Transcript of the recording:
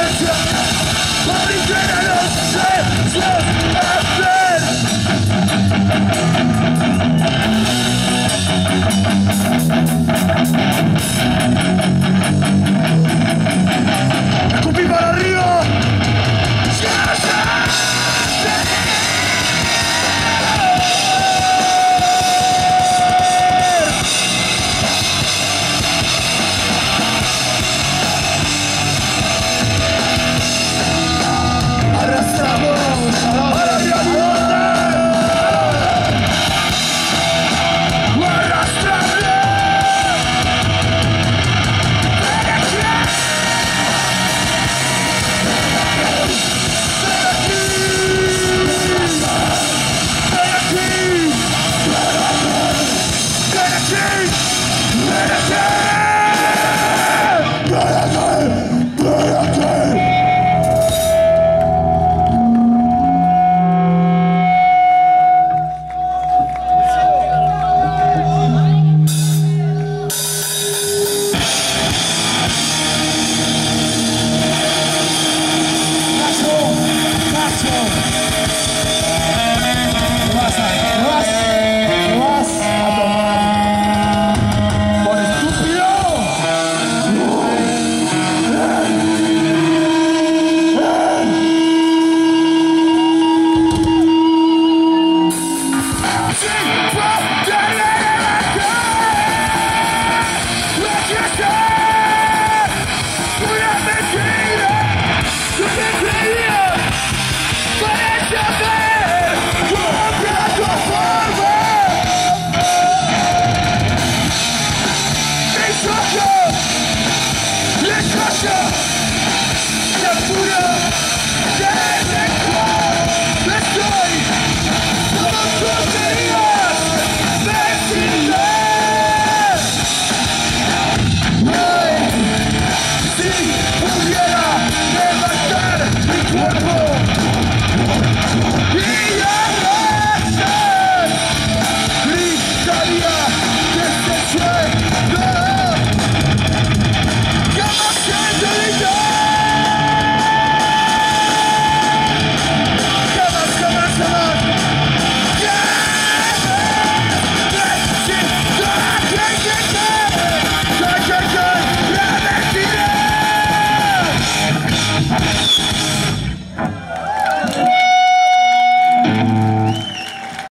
nuestra fuerza y conciencia Para liberar los Bobby!